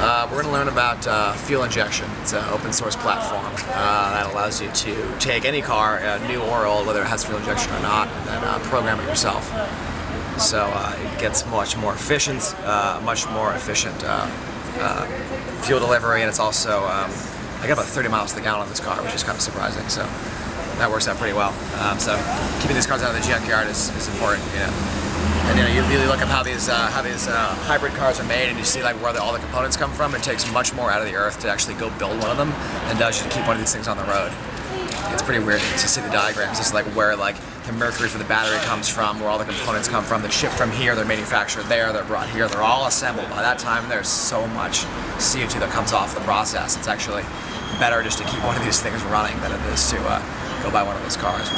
Uh, we're going to learn about uh, fuel injection. It's an open source platform uh, that allows you to take any car, uh, new or old, whether it has fuel injection or not, and then uh, program it yourself. So uh, it gets much more efficient, much more efficient fuel delivery, and it's also um, I got about 30 miles to the gallon on this car, which is kind of surprising. So that works out pretty well. Um, so keeping these cars out of the junkyard is, is important, you know. And you know, you really look at how these uh, how these uh, hybrid cars are made, and you see like where the, all the components come from. It takes much more out of the earth to actually go build one of them than does to keep one of these things on the road. It's pretty weird to see the diagrams. It's like where like the mercury for the battery comes from, where all the components come from. They're shipped from here, they're manufactured there, they're brought here. They're all assembled. By that time, there's so much CO2 that comes off the process. It's actually better just to keep one of these things running than it is to uh, go buy one of those cars.